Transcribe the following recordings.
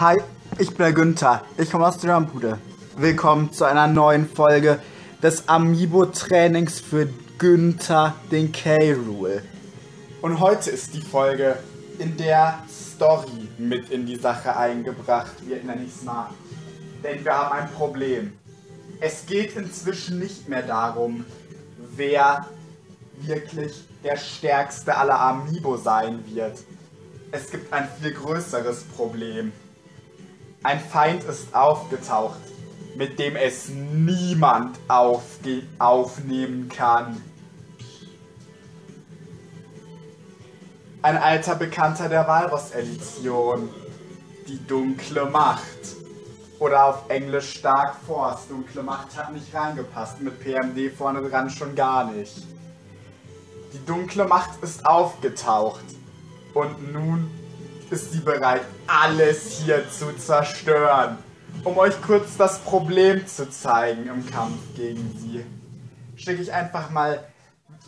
Hi, ich bin der Günther. Ich komme aus der Rambude. Willkommen zu einer neuen Folge des Amiibo-Trainings für Günther, den K-Rule. Und heute ist die Folge, in der Story mit in die Sache eingebracht wird, nenne ich es mal. Denn wir haben ein Problem. Es geht inzwischen nicht mehr darum, wer wirklich der stärkste aller Amiibo sein wird. Es gibt ein viel größeres Problem. Ein Feind ist aufgetaucht, mit dem es niemand aufnehmen kann. Ein alter Bekannter der Walross-Edition. Die dunkle Macht. Oder auf Englisch Stark Force. Dunkle Macht hat nicht reingepasst. Mit PMD vorne dran schon gar nicht. Die dunkle Macht ist aufgetaucht. Und nun ist sie bereit, alles hier zu zerstören. Um euch kurz das Problem zu zeigen im Kampf gegen sie, schicke ich einfach mal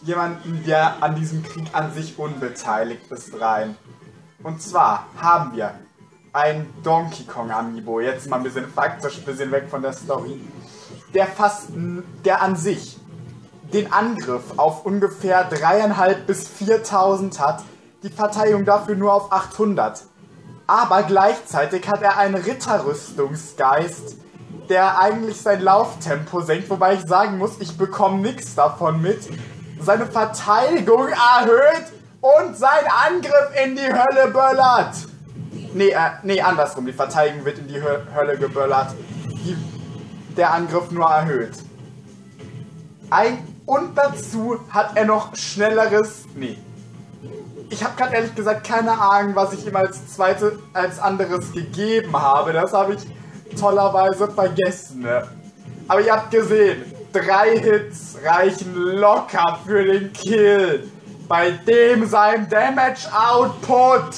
jemanden, der an diesem Krieg an sich unbeteiligt ist, rein. Und zwar haben wir ein Donkey Kong Amiibo, jetzt mal ein bisschen faktisch, ein bisschen weg von der Story, der fast, der an sich den Angriff auf ungefähr dreieinhalb bis 4.000 hat, die Verteidigung dafür nur auf 800. Aber gleichzeitig hat er einen Ritterrüstungsgeist, der eigentlich sein Lauftempo senkt, wobei ich sagen muss, ich bekomme nichts davon mit. Seine Verteidigung erhöht und sein Angriff in die Hölle böllert. Nee, äh, nee, andersrum. Die Verteidigung wird in die Hölle geböllert. Die, der Angriff nur erhöht. Ein und dazu hat er noch schnelleres. Nee. Ich habe gerade ehrlich gesagt keine Ahnung, was ich ihm als zweite, als anderes gegeben habe. Das habe ich tollerweise vergessen. Ne? Aber ihr habt gesehen, drei Hits reichen locker für den Kill. Bei dem sein Damage Output.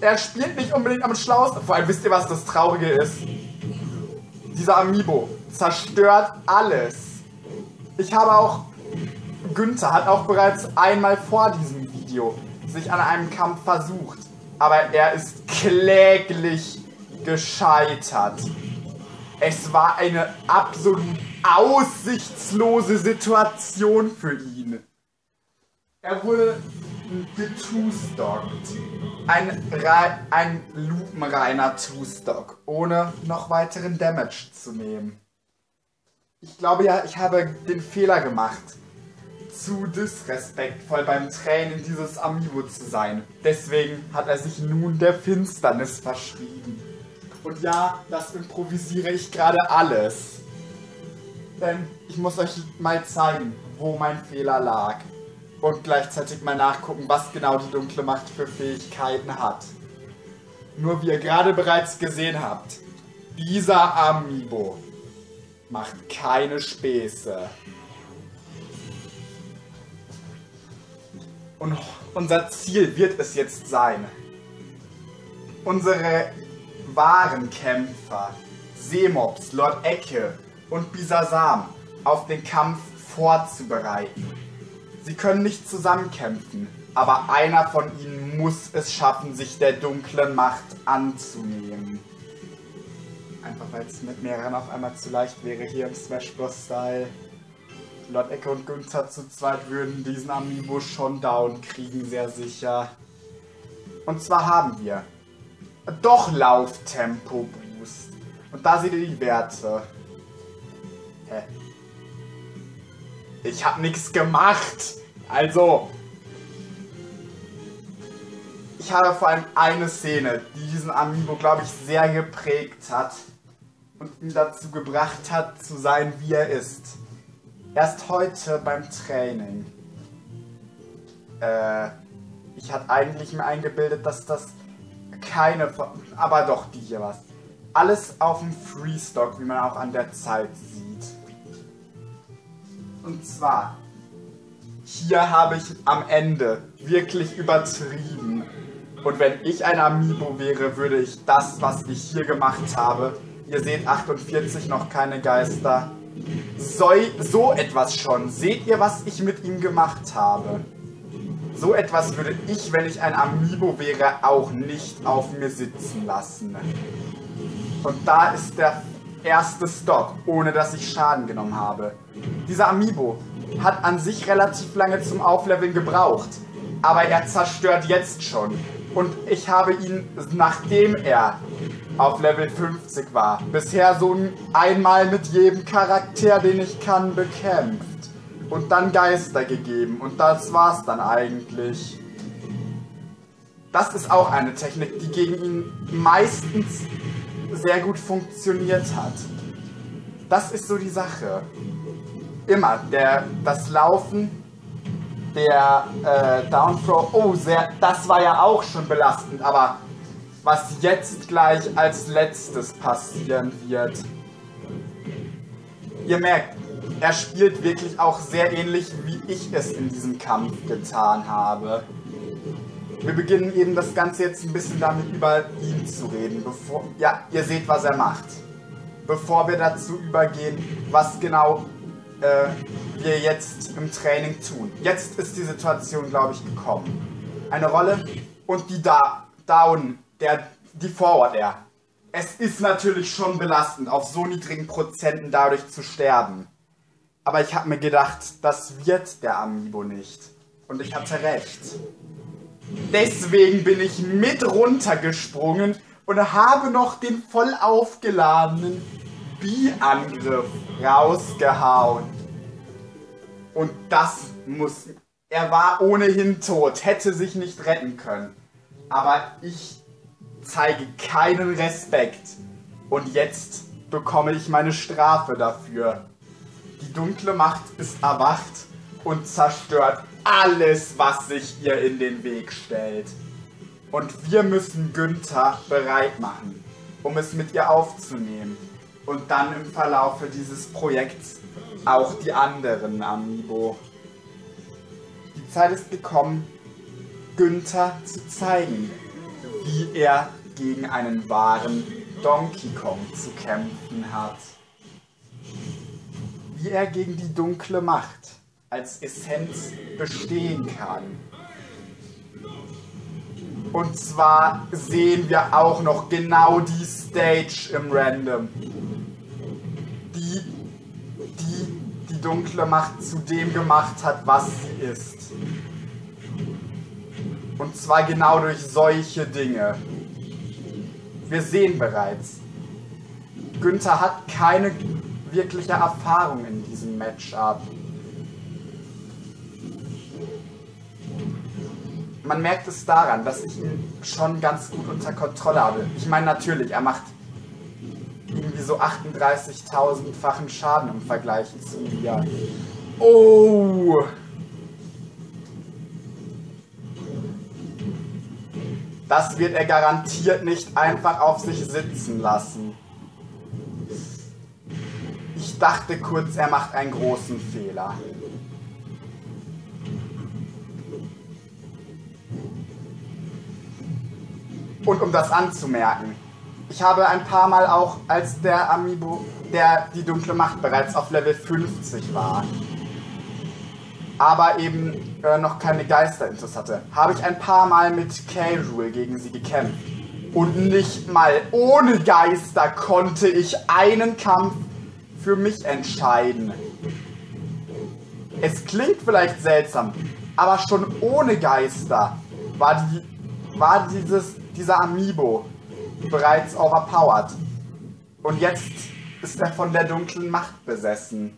Er spielt nicht unbedingt am schlausten. Vor allem wisst ihr, was das Traurige ist? Dieser Amiibo zerstört alles. Ich habe auch, Günther hat auch bereits einmal vor diesem Video sich an einem Kampf versucht. Aber er ist kläglich gescheitert. Es war eine absolut aussichtslose Situation für ihn. Er wurde getwoostockt. Ein, ein lupenreiner Two-Stock, ohne noch weiteren Damage zu nehmen. Ich glaube ja, ich habe den Fehler gemacht, zu disrespektvoll beim Training dieses Amiibo zu sein. Deswegen hat er sich nun der Finsternis verschrieben. Und ja, das improvisiere ich gerade alles. Denn ich muss euch mal zeigen, wo mein Fehler lag. Und gleichzeitig mal nachgucken, was genau die dunkle Macht für Fähigkeiten hat. Nur wie ihr gerade bereits gesehen habt, dieser Amiibo macht keine Späße. Und unser Ziel wird es jetzt sein, unsere wahren Kämpfer, Seemobs, Lord Ecke und Bisasam auf den Kampf vorzubereiten. Sie können nicht zusammenkämpfen, aber einer von ihnen muss es schaffen, sich der dunklen Macht anzunehmen. Einfach weil es mit mehreren auf einmal zu leicht wäre hier im Smash Bros. Style. Lord Ecke und Günther zu zweit würden diesen Amiibo schon down kriegen, sehr sicher. Und zwar haben wir doch Lauftempo Boost. Und da seht ihr die Werte. Hä? Ich hab nichts gemacht. Also. Ich habe vor allem eine Szene, die diesen Amiibo, glaube ich, sehr geprägt hat und ihn dazu gebracht hat, zu sein, wie er ist. Erst heute beim Training. Äh, ich hatte eigentlich mir eingebildet, dass das keine, aber doch, die hier was. Alles auf dem Freestock, wie man auch an der Zeit sieht. Und zwar, hier habe ich am Ende wirklich übertrieben. Und wenn ich ein Amiibo wäre, würde ich das, was ich hier gemacht habe, Ihr seht 48 noch keine Geister. So, so etwas schon. Seht ihr, was ich mit ihm gemacht habe? So etwas würde ich, wenn ich ein Amiibo wäre, auch nicht auf mir sitzen lassen. Und da ist der erste Stop, ohne dass ich Schaden genommen habe. Dieser Amiibo hat an sich relativ lange zum Aufleveln gebraucht, aber er zerstört jetzt schon. Und ich habe ihn, nachdem er auf Level 50 war, bisher so einmal mit jedem Charakter, den ich kann, bekämpft. Und dann Geister gegeben. Und das war's dann eigentlich. Das ist auch eine Technik, die gegen ihn meistens sehr gut funktioniert hat. Das ist so die Sache. Immer. Der, das Laufen, der äh, Downthrow. Oh, sehr, das war ja auch schon belastend, aber was jetzt gleich als letztes passieren wird. Ihr merkt, er spielt wirklich auch sehr ähnlich, wie ich es in diesem Kampf getan habe. Wir beginnen eben das Ganze jetzt ein bisschen damit über ihn zu reden, bevor... Ja, ihr seht, was er macht. Bevor wir dazu übergehen, was genau äh, wir jetzt im Training tun. Jetzt ist die Situation, glaube ich, gekommen. Eine Rolle und die da Down, der, die Forward Air. Es ist natürlich schon belastend, auf so niedrigen Prozenten dadurch zu sterben. Aber ich habe mir gedacht, das wird der Amiibo nicht. Und ich hatte recht. Deswegen bin ich mit runtergesprungen und habe noch den voll aufgeladenen Bi-Angriff rausgehauen. Und das muss... Er war ohnehin tot, hätte sich nicht retten können. Aber ich zeige keinen Respekt. Und jetzt bekomme ich meine Strafe dafür. Die dunkle Macht ist erwacht und zerstört alles, was sich ihr in den Weg stellt. Und wir müssen Günther bereit machen, um es mit ihr aufzunehmen. Und dann im Verlaufe dieses Projekts auch die anderen Amiibo. Die Zeit ist gekommen, Günther zu zeigen, wie er gegen einen wahren Donkey Kong zu kämpfen hat wie er gegen die dunkle Macht als Essenz bestehen kann. Und zwar sehen wir auch noch genau die Stage im Random, dunkle Macht zu dem gemacht hat, was sie ist. Und zwar genau durch solche Dinge. Wir sehen bereits, Günther hat keine wirkliche Erfahrung in diesem Matchup. Man merkt es daran, dass ich ihn schon ganz gut unter Kontrolle habe. Ich meine natürlich, er macht so 38.000-fachen Schaden im Vergleich zu mir. Oh! Das wird er garantiert nicht einfach auf sich sitzen lassen. Ich dachte kurz, er macht einen großen Fehler. Und um das anzumerken, ich habe ein paar Mal auch, als der Amiibo, der die dunkle Macht bereits auf Level 50 war, aber eben äh, noch keine Geisterintus hatte, habe ich ein paar Mal mit Casual gegen sie gekämpft. Und nicht mal ohne Geister konnte ich einen Kampf für mich entscheiden. Es klingt vielleicht seltsam, aber schon ohne Geister war, die, war dieses, dieser Amiibo bereits overpowered. Und jetzt ist er von der dunklen Macht besessen.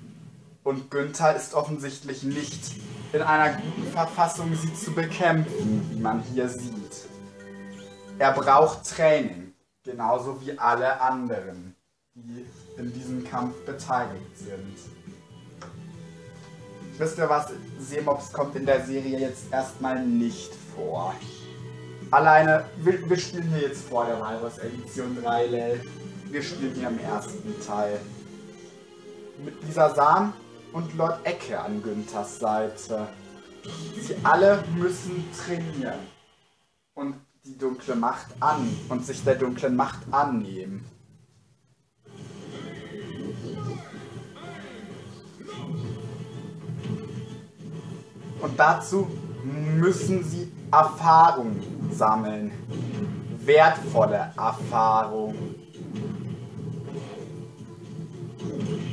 Und Günther ist offensichtlich nicht in einer guten Verfassung, sie zu bekämpfen, wie man hier sieht. Er braucht Training, genauso wie alle anderen, die in diesem Kampf beteiligt sind. Wisst ihr was? Seemops kommt in der Serie jetzt erstmal nicht vor. Alleine, wir, wir spielen hier jetzt vor der Virus Edition 3 Lel. Wir spielen hier im ersten Teil. Mit Lisa Sam und Lord Ecke an Günthers Seite. Sie alle müssen trainieren. Und die dunkle Macht an und sich der dunklen Macht annehmen. Und dazu müssen sie Erfahrung sammeln. Wertvolle Erfahrung.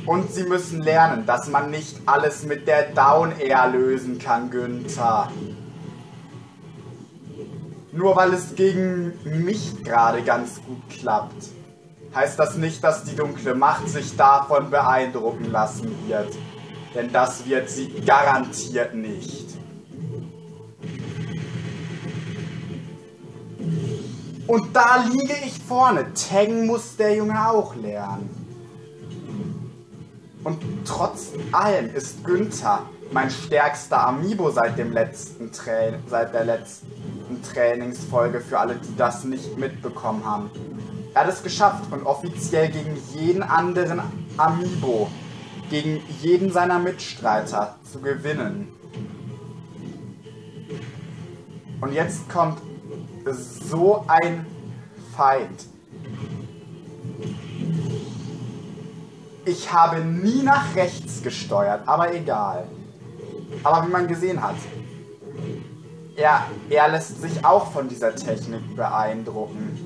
Und sie müssen lernen, dass man nicht alles mit der Down Air lösen kann, Günther. Nur weil es gegen mich gerade ganz gut klappt, heißt das nicht, dass die dunkle Macht sich davon beeindrucken lassen wird. Denn das wird sie garantiert nicht. Und da liege ich vorne. Tang muss der Junge auch lernen. Und trotz allem ist Günther mein stärkster Amiibo seit dem letzten Tra seit der letzten Trainingsfolge für alle, die das nicht mitbekommen haben. Er hat es geschafft und offiziell gegen jeden anderen Amiibo, gegen jeden seiner Mitstreiter zu gewinnen. Und jetzt kommt so ein Feind. Ich habe nie nach rechts gesteuert, aber egal. Aber wie man gesehen hat, er, er lässt sich auch von dieser Technik beeindrucken.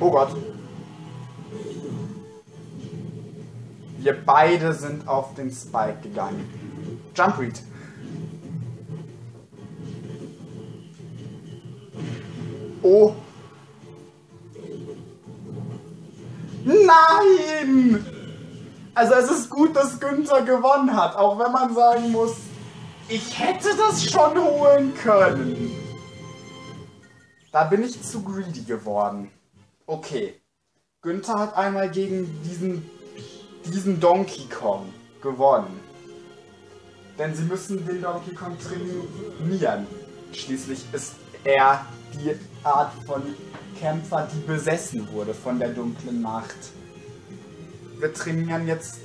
Oh Gott. Wir beide sind auf den Spike gegangen. Jump Read. Oh. Nein! Also es ist gut, dass Günther gewonnen hat, auch wenn man sagen muss, ich hätte das schon holen können. Da bin ich zu greedy geworden. Okay. Günther hat einmal gegen diesen, diesen Donkey Kong gewonnen. Denn sie müssen den Donkey Kong trainieren. Schließlich ist er die Art von Kämpfer, die besessen wurde von der dunklen Macht. Wir trainieren jetzt.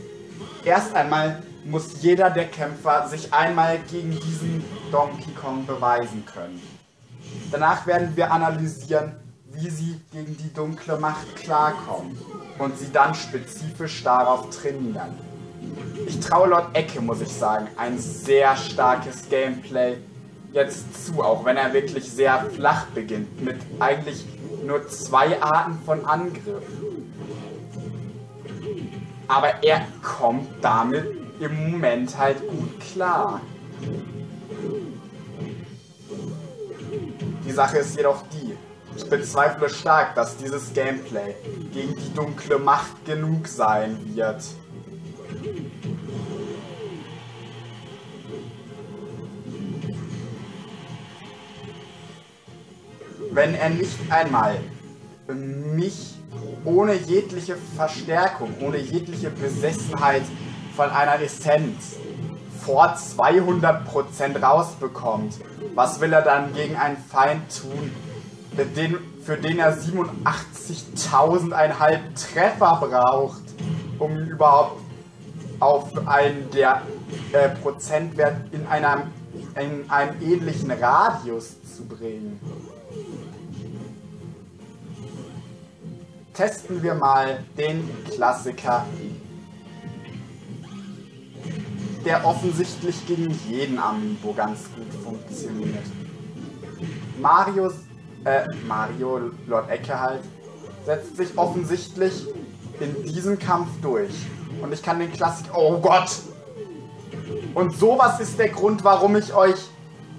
Erst einmal muss jeder der Kämpfer sich einmal gegen diesen Donkey Kong beweisen können. Danach werden wir analysieren, wie sie gegen die dunkle Macht klarkommen und sie dann spezifisch darauf trainieren. Ich traue Lord Ecke, muss ich sagen, ein sehr starkes Gameplay jetzt zu, auch wenn er wirklich sehr flach beginnt, mit eigentlich nur zwei Arten von Angriff. Aber er kommt damit im Moment halt gut klar. Die Sache ist jedoch die, ich bezweifle stark, dass dieses Gameplay gegen die dunkle Macht genug sein wird. wenn er nicht einmal mich ohne jegliche Verstärkung, ohne jegliche Besessenheit von einer Essenz vor 200% rausbekommt, was will er dann gegen einen Feind tun, den, für den er 87.000 Treffer braucht, um überhaupt auf einen der äh, Prozentwert in, einem, in einem ähnlichen Radius zu bringen. testen wir mal den Klassiker, der offensichtlich gegen jeden Amiibo ganz gut funktioniert. Mario, äh, Mario Lord Ecke halt, setzt sich offensichtlich in diesem Kampf durch. Und ich kann den Klassiker, oh Gott! Und sowas ist der Grund, warum ich euch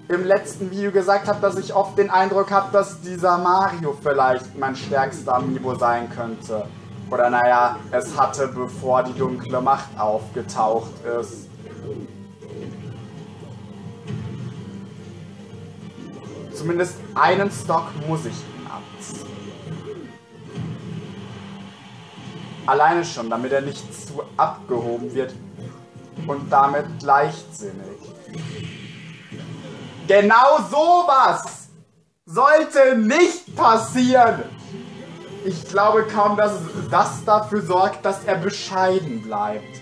im letzten Video gesagt habe, dass ich oft den Eindruck habe, dass dieser Mario vielleicht mein stärkster Amiibo sein könnte. Oder naja, es hatte, bevor die dunkle Macht aufgetaucht ist. Zumindest einen Stock muss ich ihm abziehen. Alleine schon, damit er nicht zu abgehoben wird und damit leichtsinnig. Genau sowas sollte nicht passieren. Ich glaube kaum, dass das dafür sorgt, dass er bescheiden bleibt.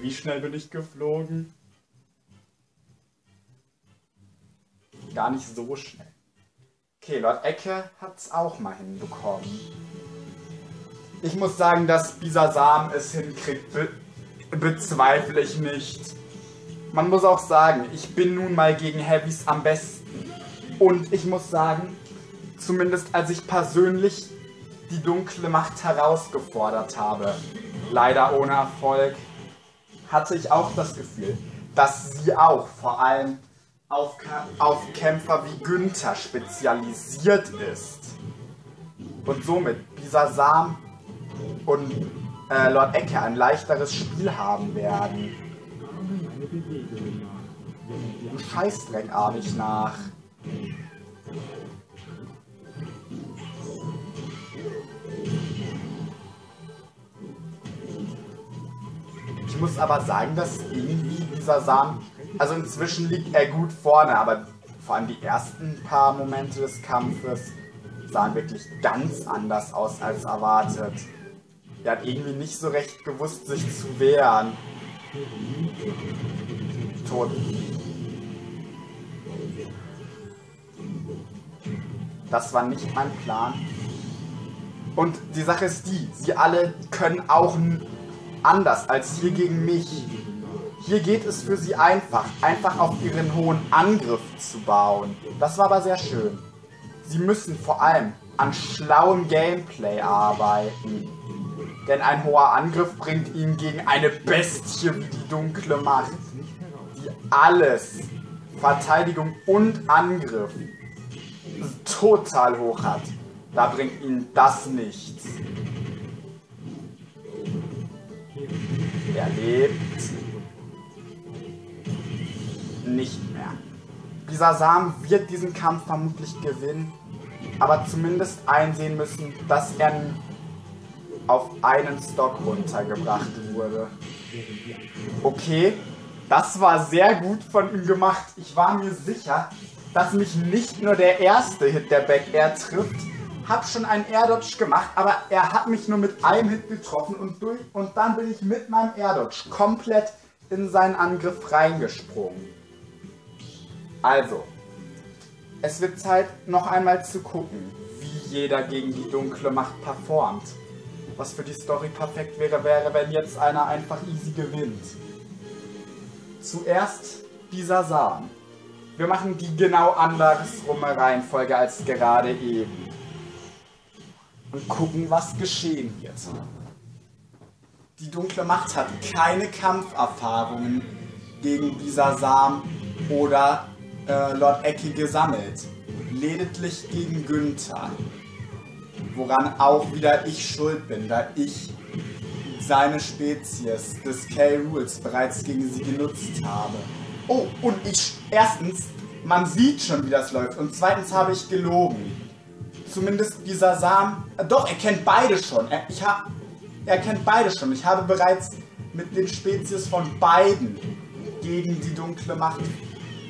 Wie schnell bin ich geflogen? Gar nicht so schnell. Okay, Lord Ecke hat es auch mal hinbekommen. Ich muss sagen, dass Bisasam es hinkriegt, be bezweifle ich nicht. Man muss auch sagen, ich bin nun mal gegen Heavys am besten. Und ich muss sagen, zumindest als ich persönlich die dunkle Macht herausgefordert habe, leider ohne Erfolg, hatte ich auch das Gefühl, dass sie auch vor allem auf, auf Kämpfer wie Günther spezialisiert ist. Und somit Bisasam und äh, Lord Ecke ein leichteres Spiel haben werden. Du Scheißdreck ahne ich nach. Ich muss aber sagen, dass irgendwie dieser Samen, also inzwischen liegt er gut vorne, aber vor allem die ersten paar Momente des Kampfes sahen wirklich ganz anders aus als erwartet. Er hat irgendwie nicht so recht gewusst, sich zu wehren. Tot. Das war nicht mein Plan. Und die Sache ist die, sie alle können auch anders als hier gegen mich. Hier geht es für sie einfach, einfach auf ihren hohen Angriff zu bauen. Das war aber sehr schön. Sie müssen vor allem an schlauem Gameplay arbeiten. Denn ein hoher Angriff bringt ihnen gegen eine Bestie wie die dunkle Macht, die alles, Verteidigung und Angriff, total hoch hat. Da bringt ihnen das nichts. Er lebt nicht mehr. Dieser Samen wird diesen Kampf vermutlich gewinnen, aber zumindest einsehen müssen, dass er auf einen Stock runtergebracht wurde. Okay, das war sehr gut von ihm gemacht. Ich war mir sicher, dass mich nicht nur der erste Hit der Back Air trifft, hab schon einen Air Dodge gemacht, aber er hat mich nur mit einem Hit getroffen und, durch, und dann bin ich mit meinem Air Dodge komplett in seinen Angriff reingesprungen. Also, es wird Zeit, noch einmal zu gucken, wie jeder gegen die dunkle Macht performt. Was für die Story perfekt wäre, wäre, wenn jetzt einer einfach easy gewinnt. Zuerst dieser Samen. Wir machen die genau andersrumme Reihenfolge als gerade eben. Und gucken, was geschehen wird. Die dunkle Macht hat keine Kampferfahrungen gegen dieser Samen oder äh, Lord Ecki gesammelt. Lediglich gegen Günther. Woran auch wieder ich schuld bin, da ich seine Spezies des K-Rules bereits gegen sie genutzt habe. Oh, und ich, erstens, man sieht schon, wie das läuft. Und zweitens habe ich gelogen. Zumindest dieser Samen, äh, doch, er kennt beide schon. Er, ich hab, er kennt beide schon. Ich habe bereits mit den Spezies von beiden gegen die dunkle Macht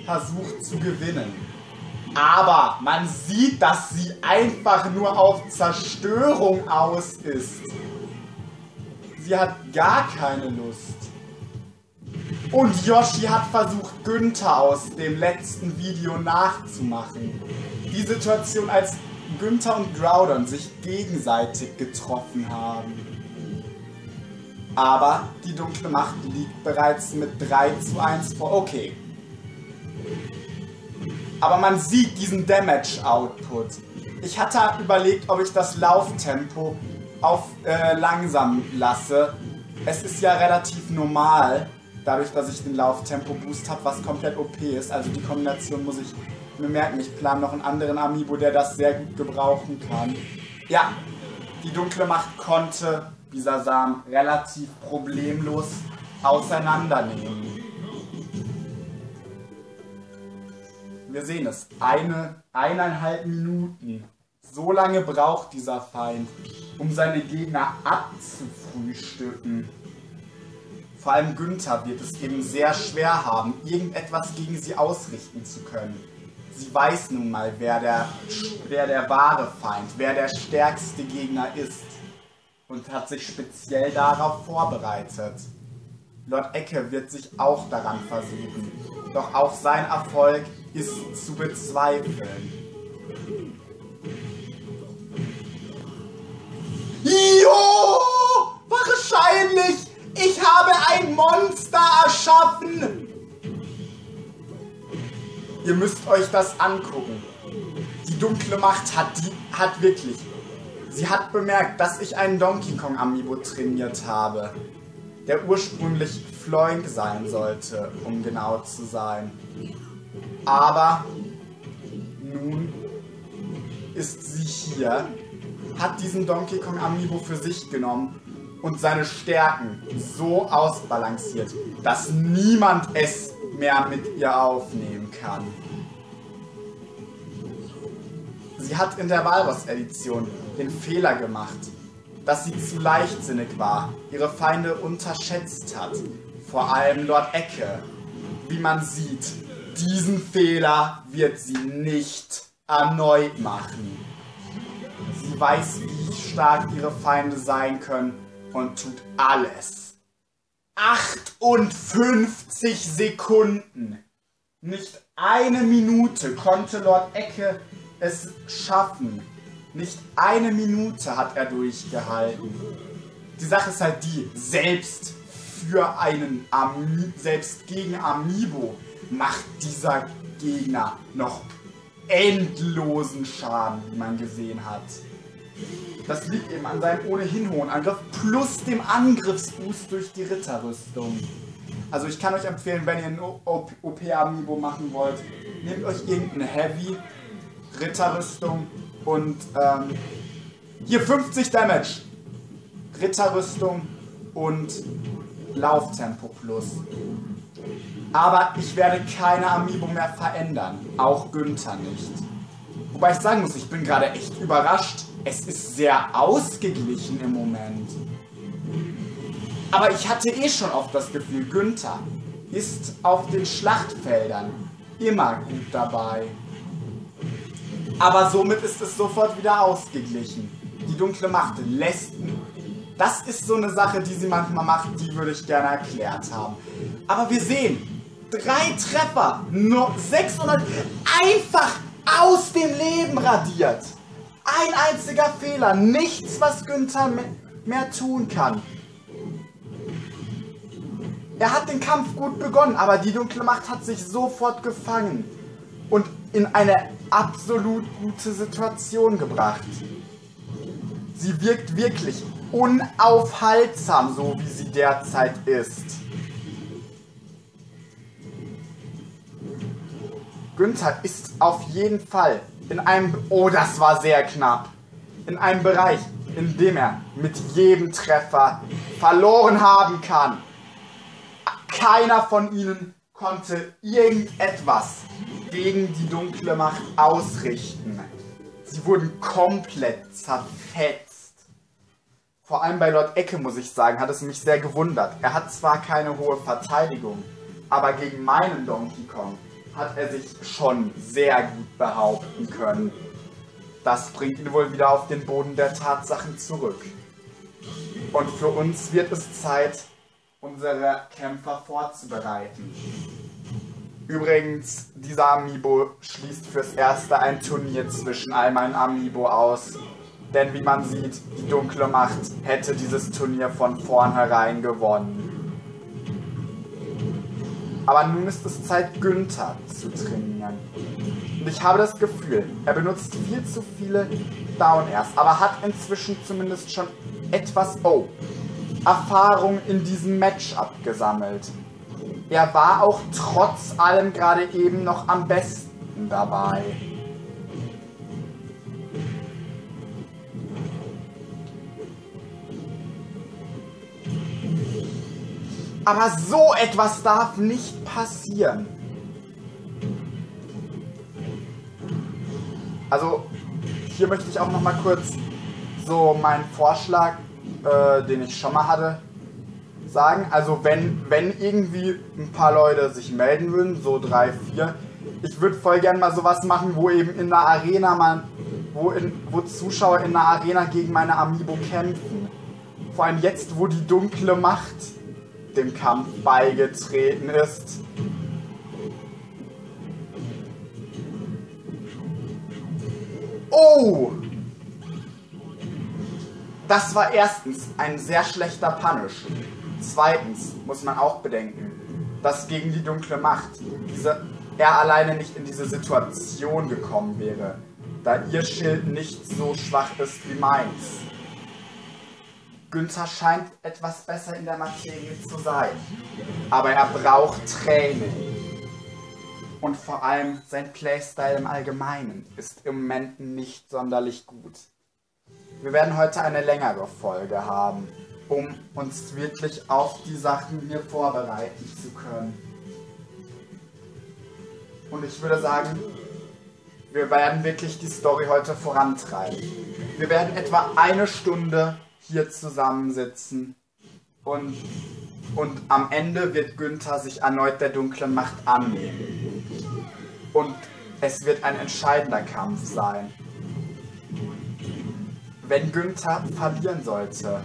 versucht zu gewinnen. Aber man sieht, dass sie einfach nur auf Zerstörung aus ist. Sie hat gar keine Lust. Und Yoshi hat versucht, Günther aus dem letzten Video nachzumachen. Die Situation, als Günther und Groudon sich gegenseitig getroffen haben. Aber die dunkle Macht liegt bereits mit 3 zu 1 vor. Okay, aber man sieht diesen Damage-Output. Ich hatte überlegt, ob ich das Lauftempo auf äh, langsam lasse. Es ist ja relativ normal, dadurch, dass ich den Lauftempo-Boost habe, was komplett OP ist. Also die Kombination muss ich mir merken. Ich plane noch einen anderen Amiibo, der das sehr gut gebrauchen kann. Ja, die dunkle Macht konnte Bisasam relativ problemlos auseinandernehmen. Wir sehen es. Eine, eineinhalb Minuten. So lange braucht dieser Feind, um seine Gegner abzufrühstücken. Vor allem Günther wird es eben sehr schwer haben, irgendetwas gegen sie ausrichten zu können. Sie weiß nun mal, wer der, wer der wahre Feind, wer der stärkste Gegner ist. Und hat sich speziell darauf vorbereitet. Lord Ecke wird sich auch daran versuchen. Doch auch sein Erfolg ist zu bezweifeln. Jo! Wahrscheinlich! Ich habe ein Monster erschaffen! Ihr müsst euch das angucken. Die dunkle Macht hat, die, hat wirklich. Sie hat bemerkt, dass ich einen Donkey Kong Amiibo trainiert habe. Der ursprünglich Floink sein sollte, um genau zu sein. Aber nun ist sie hier, hat diesen Donkey Kong Amiibo für sich genommen und seine Stärken so ausbalanciert, dass niemand es mehr mit ihr aufnehmen kann. Sie hat in der Walross-Edition den Fehler gemacht, dass sie zu leichtsinnig war, ihre Feinde unterschätzt hat. Vor allem Lord Ecke. Wie man sieht, diesen Fehler wird sie nicht erneut machen. Sie weiß, wie stark ihre Feinde sein können und tut alles. 58 Sekunden. Nicht eine Minute konnte Lord Ecke es schaffen. Nicht eine Minute hat er durchgehalten. Die Sache ist halt die, selbst für einen Ami selbst gegen Amiibo macht dieser Gegner noch endlosen Schaden, wie man gesehen hat. Das liegt eben an seinem ohnehin hohen Angriff plus dem Angriffsboost durch die Ritterrüstung. Also ich kann euch empfehlen, wenn ihr ein OP-Amiibo machen wollt, nehmt euch irgendeine Heavy Ritterrüstung und ähm, hier 50 Damage. Ritterrüstung und Lauftempo plus. Aber ich werde keine Amiibo mehr verändern. Auch Günther nicht. Wobei ich sagen muss, ich bin gerade echt überrascht. Es ist sehr ausgeglichen im Moment. Aber ich hatte eh schon oft das Gefühl, Günther ist auf den Schlachtfeldern immer gut dabei. Aber somit ist es sofort wieder ausgeglichen. Die dunkle Macht lässt. Das ist so eine Sache, die sie manchmal macht, die würde ich gerne erklärt haben. Aber wir sehen, drei Treffer, nur 600, einfach aus dem Leben radiert. Ein einziger Fehler, nichts, was Günther mehr tun kann. Er hat den Kampf gut begonnen, aber die dunkle Macht hat sich sofort gefangen und in eine absolut gute Situation gebracht. Sie wirkt wirklich unaufhaltsam, so wie sie derzeit ist. Günther ist auf jeden Fall in einem... Oh, das war sehr knapp. In einem Bereich, in dem er mit jedem Treffer verloren haben kann. Keiner von ihnen konnte irgendetwas gegen die dunkle Macht ausrichten. Sie wurden komplett zerfetzt. Vor allem bei Lord Ecke, muss ich sagen, hat es mich sehr gewundert. Er hat zwar keine hohe Verteidigung, aber gegen meinen Donkey Kong hat er sich schon sehr gut behaupten können. Das bringt ihn wohl wieder auf den Boden der Tatsachen zurück. Und für uns wird es Zeit, unsere Kämpfer vorzubereiten. Übrigens, dieser Amiibo schließt fürs Erste ein Turnier zwischen all meinen Amiibo aus. Denn wie man sieht, die dunkle Macht hätte dieses Turnier von vornherein gewonnen. Aber nun ist es Zeit, Günther zu trainieren. Und ich habe das Gefühl, er benutzt viel zu viele Down Airs, aber hat inzwischen zumindest schon etwas, oh, Erfahrung in diesem Matchup gesammelt. Er war auch trotz allem gerade eben noch am besten dabei. Aber so etwas darf nicht passieren. Also, hier möchte ich auch noch mal kurz so meinen Vorschlag äh, den ich schon mal hatte, sagen. Also wenn, wenn irgendwie ein paar Leute sich melden würden, so drei, vier, ich würde voll gern mal sowas machen, wo eben in der Arena man, wo, in, wo Zuschauer in der Arena gegen meine Amiibo kämpfen. Vor allem jetzt, wo die dunkle Macht dem Kampf beigetreten ist. Oh! Das war erstens ein sehr schlechter Punish. Zweitens muss man auch bedenken, dass gegen die dunkle Macht diese, er alleine nicht in diese Situation gekommen wäre, da ihr Schild nicht so schwach ist wie meins. Günther scheint etwas besser in der Materie zu sein, aber er braucht Training. Und vor allem sein Playstyle im Allgemeinen ist im Moment nicht sonderlich gut. Wir werden heute eine längere Folge haben, um uns wirklich auf die Sachen hier vorbereiten zu können. Und ich würde sagen, wir werden wirklich die Story heute vorantreiben. Wir werden etwa eine Stunde hier zusammensitzen und, und am Ende wird Günther sich erneut der dunklen Macht annehmen. Und es wird ein entscheidender Kampf sein. Wenn Günther verlieren sollte,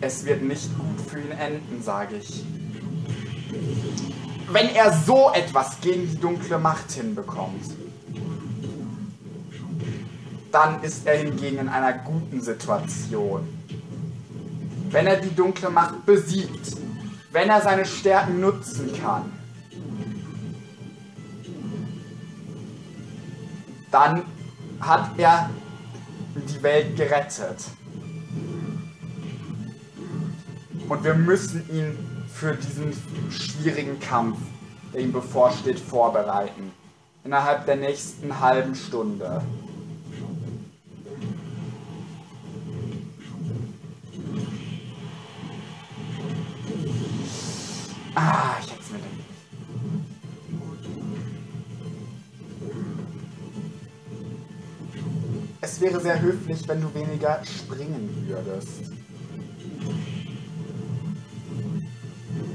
es wird nicht gut für ihn enden, sage ich. Wenn er so etwas gegen die dunkle Macht hinbekommt, dann ist er hingegen in einer guten Situation. Wenn er die dunkle Macht besiegt, wenn er seine Stärken nutzen kann, dann hat er die Welt gerettet. Und wir müssen ihn für diesen schwierigen Kampf, der ihm bevorsteht, vorbereiten. Innerhalb der nächsten halben Stunde. Ah, ich es mir denken. Es wäre sehr höflich, wenn du weniger springen würdest.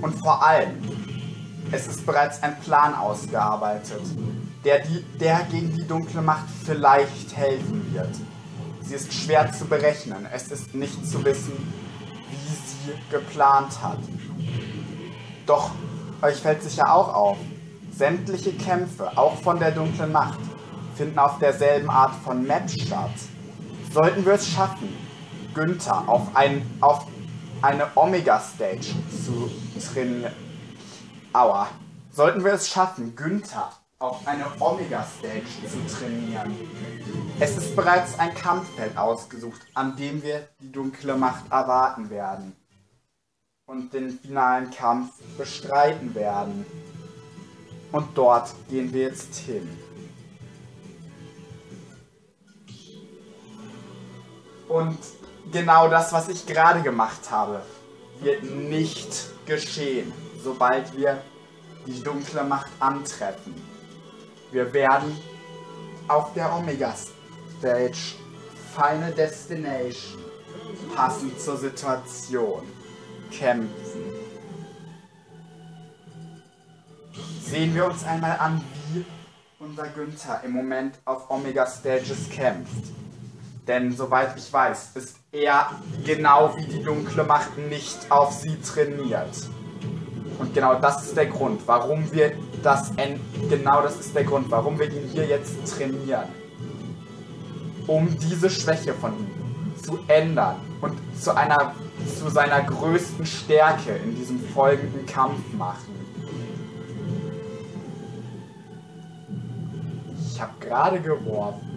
Und vor allem, es ist bereits ein Plan ausgearbeitet, der, die, der gegen die dunkle Macht vielleicht helfen wird. Sie ist schwer zu berechnen, es ist nicht zu wissen, wie sie geplant hat. Doch euch fällt sicher auch auf, sämtliche Kämpfe, auch von der dunklen Macht, finden auf derselben Art von Map statt. Sollten wir es schaffen, Günther auf, ein, auf eine Omega-Stage zu trainieren. Aua. Sollten wir es schaffen, Günther auf eine Omega-Stage zu trainieren. Es ist bereits ein Kampffeld ausgesucht, an dem wir die dunkle Macht erwarten werden und den finalen Kampf bestreiten werden. Und dort gehen wir jetzt hin. Und genau das, was ich gerade gemacht habe, wird nicht geschehen, sobald wir die dunkle Macht antreffen. Wir werden auf der Omega Stage Final Destination passend zur Situation kämpfen. Sehen wir uns einmal an, wie unser Günther im Moment auf Omega Stages kämpft. Denn soweit ich weiß, ist er genau wie die dunkle Macht nicht auf sie trainiert. Und genau das ist der Grund, warum wir das genau das ist der Grund, warum wir ihn hier jetzt trainieren. Um diese Schwäche von ihm zu ändern und zu einer zu seiner größten Stärke in diesem folgenden Kampf machen. Ich habe gerade geworfen.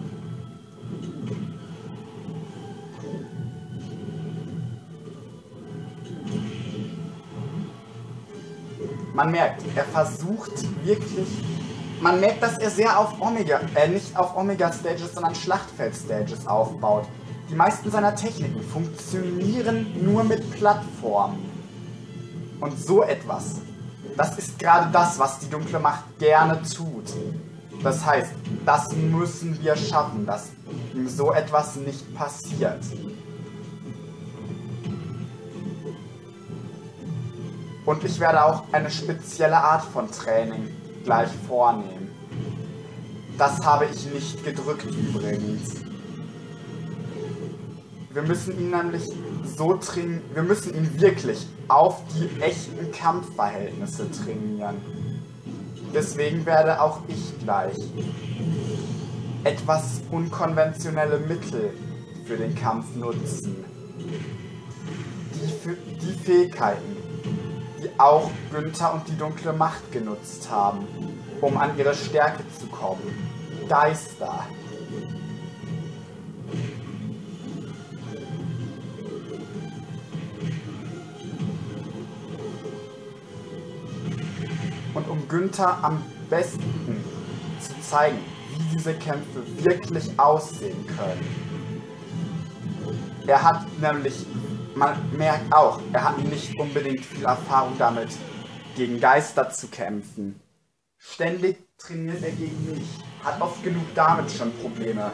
Man merkt, er versucht wirklich. Man merkt, dass er sehr auf Omega, äh, nicht auf Omega-Stages, sondern Schlachtfeld-Stages aufbaut. Die meisten seiner Techniken funktionieren nur mit Plattformen. Und so etwas, das ist gerade das, was die dunkle Macht gerne tut. Das heißt, das müssen wir schaffen, dass ihm so etwas nicht passiert. Und ich werde auch eine spezielle Art von Training gleich vornehmen. Das habe ich nicht gedrückt übrigens. Wir müssen ihn nämlich so trainieren, wir müssen ihn wirklich auf die echten Kampfverhältnisse trainieren. Deswegen werde auch ich gleich etwas unkonventionelle Mittel für den Kampf nutzen. Die, die Fähigkeiten, die auch Günther und die dunkle Macht genutzt haben, um an ihre Stärke zu kommen. Geister. Günther am besten zu zeigen, wie diese Kämpfe wirklich aussehen können. Er hat nämlich, man merkt auch, er hat nicht unbedingt viel Erfahrung damit, gegen Geister zu kämpfen. Ständig trainiert er gegen mich, hat oft genug damit schon Probleme.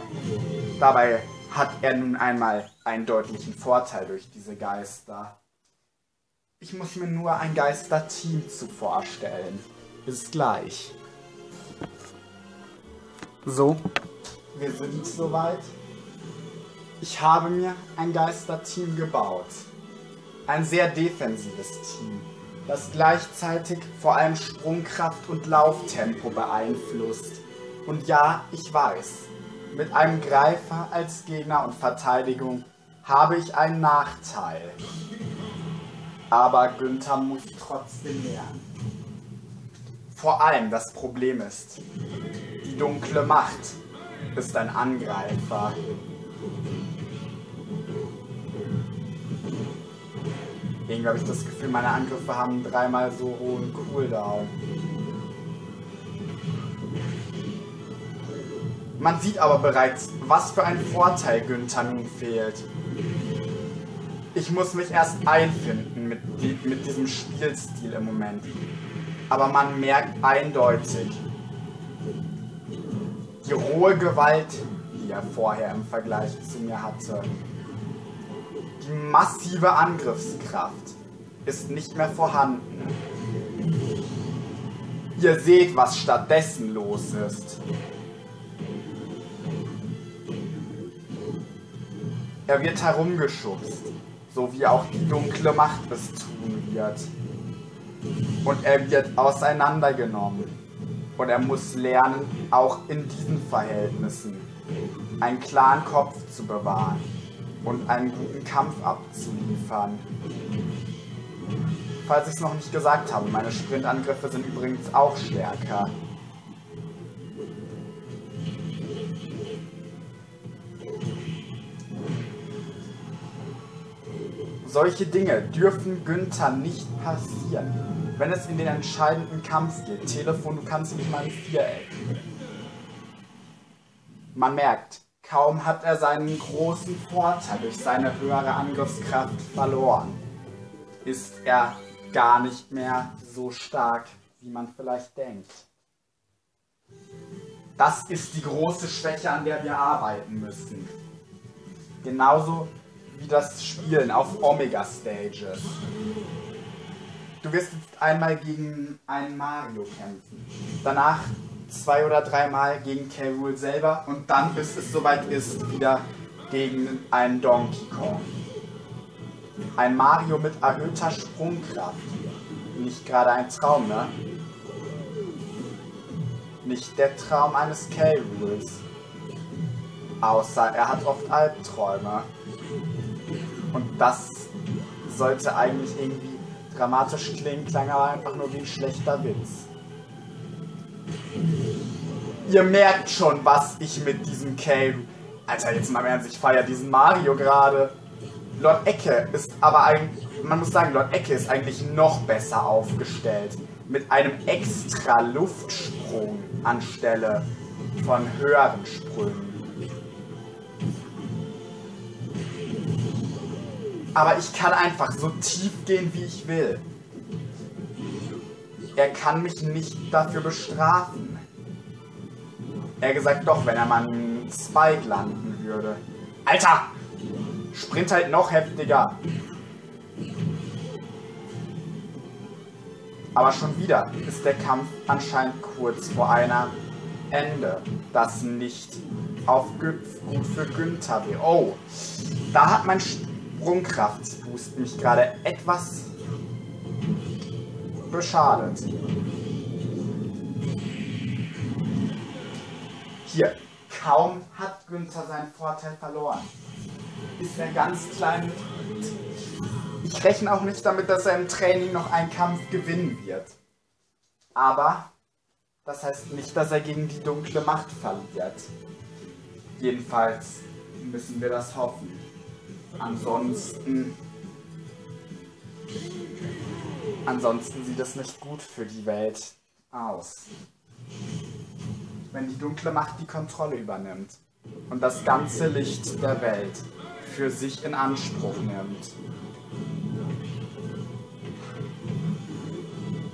Dabei hat er nun einmal einen deutlichen Vorteil durch diese Geister. Ich muss mir nur ein Geisterteam zu vorstellen. Bis gleich. So, wir sind soweit. Ich habe mir ein Geisterteam gebaut. Ein sehr defensives Team, das gleichzeitig vor allem Sprungkraft und Lauftempo beeinflusst. Und ja, ich weiß, mit einem Greifer als Gegner und Verteidigung habe ich einen Nachteil. Aber Günther muss trotzdem lernen. Vor allem das Problem ist, die dunkle Macht ist ein Angreifer. Irgendwie habe ich das Gefühl, meine Angriffe haben dreimal so hohen Cooldown. Man sieht aber bereits, was für ein Vorteil Günther nun fehlt. Ich muss mich erst einfinden mit, mit diesem Spielstil im Moment. Aber man merkt eindeutig, die rohe Gewalt, die er vorher im Vergleich zu mir hatte, die massive Angriffskraft ist nicht mehr vorhanden. Ihr seht, was stattdessen los ist. Er wird herumgeschubst, so wie auch die dunkle Macht es tun wird. Und er wird auseinandergenommen. Und er muss lernen, auch in diesen Verhältnissen einen klaren Kopf zu bewahren und einen guten Kampf abzuliefern. Falls ich es noch nicht gesagt habe, meine Sprintangriffe sind übrigens auch stärker. Solche Dinge dürfen Günther nicht passieren. Wenn es in den entscheidenden Kampf geht, Telefon, du kannst nicht mal ein Viereck. Man merkt, Kaum hat er seinen großen Vorteil durch seine höhere Angriffskraft verloren, ist er gar nicht mehr so stark, wie man vielleicht denkt. Das ist die große Schwäche, an der wir arbeiten müssen. Genauso wie das Spielen auf Omega-Stages. Du wirst jetzt einmal gegen einen Mario kämpfen. Danach zwei oder dreimal gegen K. Rool selber und dann, bis es soweit ist, wieder gegen einen Donkey Kong. Ein Mario mit erhöhter Sprungkraft. Nicht gerade ein Traum, ne? Nicht der Traum eines K-Rules. Außer er hat oft Albträume. Und das sollte eigentlich irgendwie dramatisch klingen, klang aber einfach nur wie ein schlechter Witz. Ihr merkt schon, was ich mit diesem K. Alter, jetzt mal im Ernst, ich feiere diesen Mario gerade. Lord Ecke ist aber eigentlich, man muss sagen, Lord Ecke ist eigentlich noch besser aufgestellt. Mit einem extra Luftsprung anstelle von höheren Sprüngen. Aber ich kann einfach so tief gehen, wie ich will. Er kann mich nicht dafür bestrafen. Er gesagt, doch, wenn er mal einen Spike landen würde. Alter! Sprint halt noch heftiger. Aber schon wieder ist der Kampf anscheinend kurz vor einer Ende, das nicht auf gut für Günther wäre. Oh, da hat mein Sprungkraftboost mich gerade etwas beschadet. Hier, Kaum hat Günther seinen Vorteil verloren. Ist er ganz klein. Ich rechne auch nicht damit, dass er im Training noch einen Kampf gewinnen wird. Aber das heißt nicht, dass er gegen die dunkle Macht verliert. Jedenfalls müssen wir das hoffen. Ansonsten. Ansonsten sieht es nicht gut für die Welt aus. Wenn die dunkle Macht die Kontrolle übernimmt und das ganze Licht der Welt für sich in Anspruch nimmt.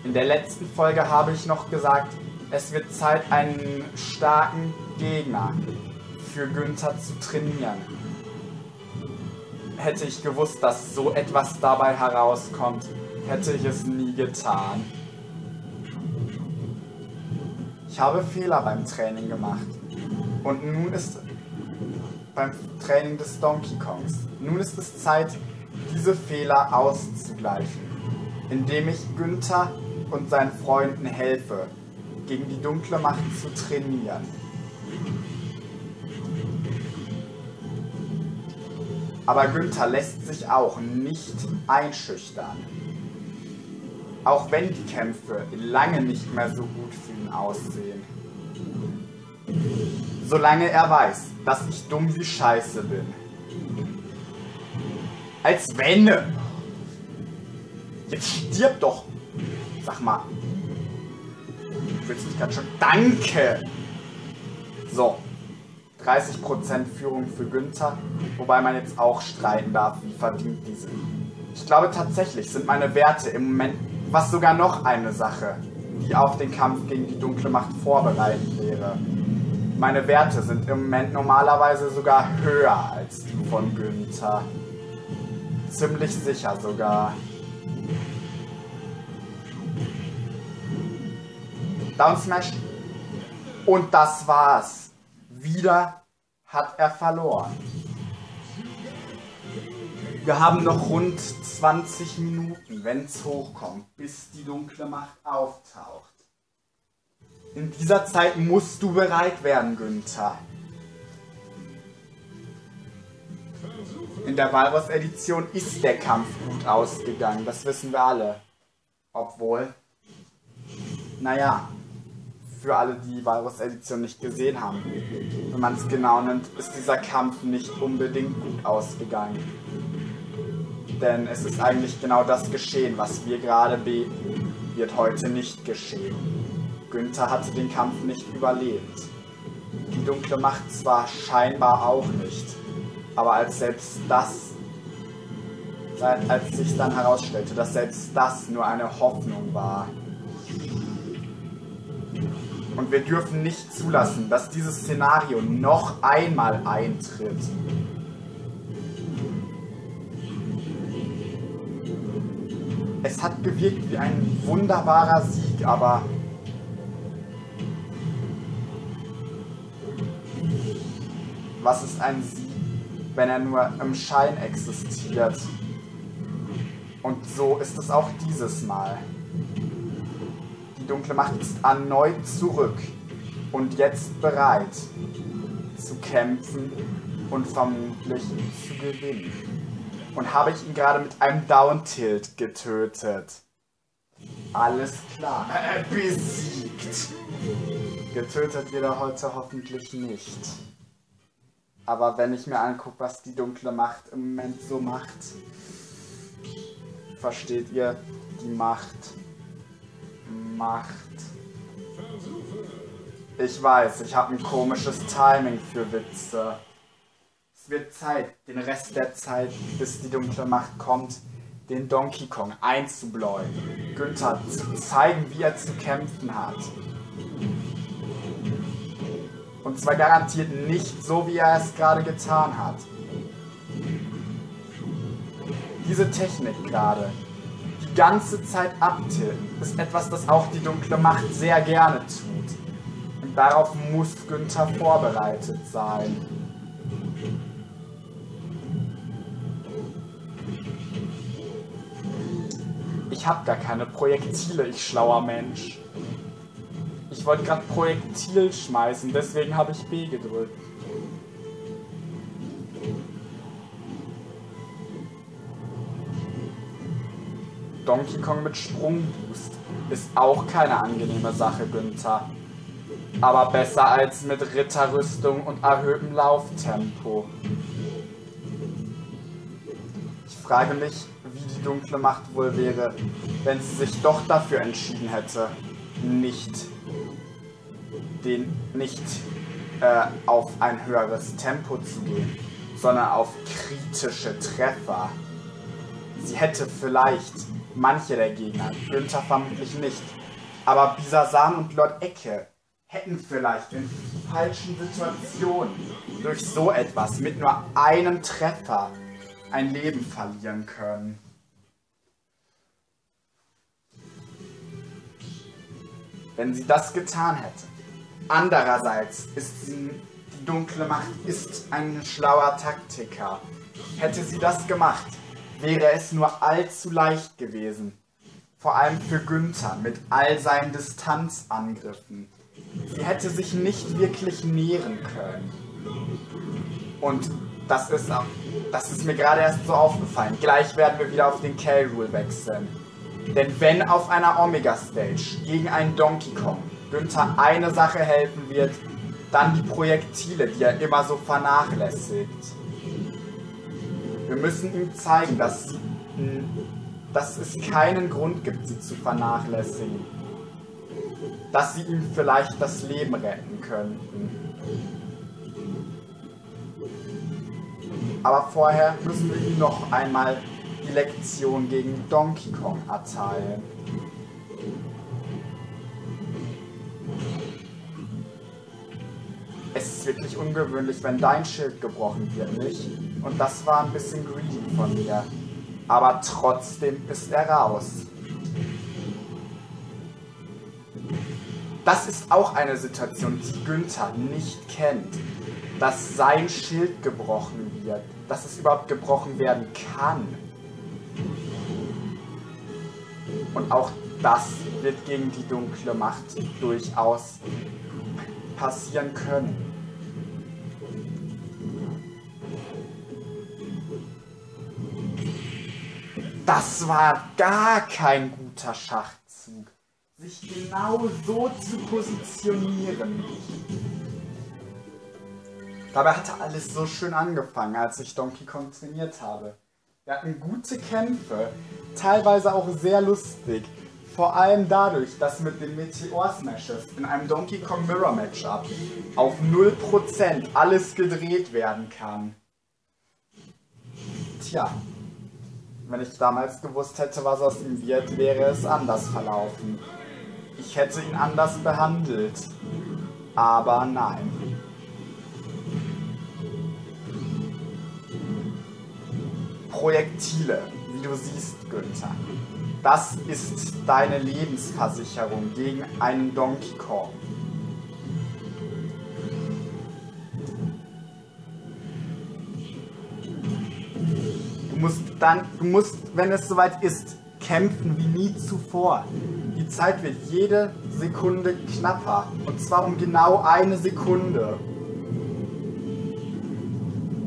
In der letzten Folge habe ich noch gesagt, es wird Zeit, einen starken Gegner für Günther zu trainieren. Hätte ich gewusst, dass so etwas dabei herauskommt, hätte ich es nie getan. Ich habe Fehler beim Training gemacht. Und nun ist beim Training des Donkey Kongs. Nun ist es Zeit, diese Fehler auszugleichen, indem ich Günther und seinen Freunden helfe, gegen die dunkle Macht zu trainieren. Aber Günther lässt sich auch nicht einschüchtern. Auch wenn die Kämpfe lange nicht mehr so gut für ihn aussehen. Solange er weiß, dass ich dumm wie Scheiße bin. Als wenn. Jetzt stirb doch. Sag mal. Du willst mich gerade schon. Danke! So. 30% Führung für Günther, wobei man jetzt auch streiten darf, wie verdient diese. Ich glaube tatsächlich sind meine Werte im Moment, was sogar noch eine Sache, die auf den Kampf gegen die dunkle Macht vorbereitet wäre. Meine Werte sind im Moment normalerweise sogar höher als die von Günther. Ziemlich sicher sogar. Down Smash. Und das war's. Wieder hat er verloren. Wir haben noch rund 20 Minuten, wenn es hochkommt, bis die dunkle Macht auftaucht. In dieser Zeit musst du bereit werden, Günther. In der Walrus-Edition ist der Kampf gut ausgegangen, das wissen wir alle. Obwohl, naja, für alle, die Virus-Edition nicht gesehen haben. Wenn man es genau nimmt, ist dieser Kampf nicht unbedingt gut ausgegangen. Denn es ist eigentlich genau das geschehen, was wir gerade beten, wird heute nicht geschehen. Günther hatte den Kampf nicht überlebt. Die dunkle Macht zwar scheinbar auch nicht, aber als selbst das, als sich dann herausstellte, dass selbst das nur eine Hoffnung war, und wir dürfen nicht zulassen, dass dieses Szenario noch einmal eintritt. Es hat gewirkt wie ein wunderbarer Sieg, aber was ist ein Sieg, wenn er nur im Schein existiert? Und so ist es auch dieses Mal. Die dunkle Macht ist erneut zurück und jetzt bereit zu kämpfen und vermutlich zu gewinnen. Und habe ich ihn gerade mit einem Down-Tilt getötet. Alles klar. Äh, besiegt. Getötet wird er heute hoffentlich nicht. Aber wenn ich mir angucke, was die dunkle Macht im Moment so macht, versteht ihr die Macht Macht. Ich weiß, ich habe ein komisches Timing für Witze. Es wird Zeit, den Rest der Zeit, bis die dunkle Macht kommt, den Donkey Kong einzubläuen. Günther zu zeigen, wie er zu kämpfen hat. Und zwar garantiert nicht so, wie er es gerade getan hat. Diese Technik gerade, ganze Zeit abtilgen, ist etwas, das auch die dunkle Macht sehr gerne tut. Und darauf muss Günther vorbereitet sein. Ich hab gar keine Projektile, ich schlauer Mensch. Ich Ich wollte gerade Projektil schmeißen, deswegen habe ich B gedrückt. Donkey Kong mit Sprungboost ist auch keine angenehme Sache, Günther. Aber besser als mit Ritterrüstung und erhöhtem Lauftempo. Ich frage mich, wie die dunkle Macht wohl wäre, wenn sie sich doch dafür entschieden hätte, nicht den nicht äh, auf ein höheres Tempo zu gehen, sondern auf kritische Treffer. Sie hätte vielleicht manche der Gegner, Günther vermutlich nicht, aber Bisasam und Lord Ecke hätten vielleicht in falschen Situationen durch so etwas mit nur einem Treffer ein Leben verlieren können. Wenn sie das getan hätte. Andererseits ist sie, die dunkle Macht ist ein schlauer Taktiker. Hätte sie das gemacht, wäre es nur allzu leicht gewesen. Vor allem für Günther mit all seinen Distanzangriffen. Sie hätte sich nicht wirklich nähren können. Und das ist, das ist mir gerade erst so aufgefallen. Gleich werden wir wieder auf den K-Rule wechseln. Denn wenn auf einer Omega-Stage gegen einen Donkey Kong Günther eine Sache helfen wird, dann die Projektile, die er immer so vernachlässigt. Wir müssen ihm zeigen, dass, dass es keinen Grund gibt, sie zu vernachlässigen. Dass sie ihm vielleicht das Leben retten könnten. Aber vorher müssen wir ihm noch einmal die Lektion gegen Donkey Kong erteilen. Es ist wirklich ungewöhnlich, wenn dein Schild gebrochen wird, nicht? Und das war ein bisschen greedy von mir. Aber trotzdem ist er raus. Das ist auch eine Situation, die Günther nicht kennt. Dass sein Schild gebrochen wird. Dass es überhaupt gebrochen werden kann. Und auch das wird gegen die dunkle Macht durchaus passieren können. Das war gar kein guter Schachzug. Sich genau so zu positionieren. Dabei hatte alles so schön angefangen, als ich Donkey Kong trainiert habe. Wir hatten gute Kämpfe, teilweise auch sehr lustig. Vor allem dadurch, dass mit den Meteor Smashes in einem Donkey Kong Mirror Matchup auf 0% alles gedreht werden kann. Tja, wenn ich damals gewusst hätte, was aus ihm wird, wäre es anders verlaufen. Ich hätte ihn anders behandelt. Aber nein. Projektile, wie du siehst, Günther. Das ist deine Lebensversicherung gegen einen Donkey Kong. Du musst dann, du musst, wenn es soweit ist, kämpfen wie nie zuvor. Die Zeit wird jede Sekunde knapper. Und zwar um genau eine Sekunde.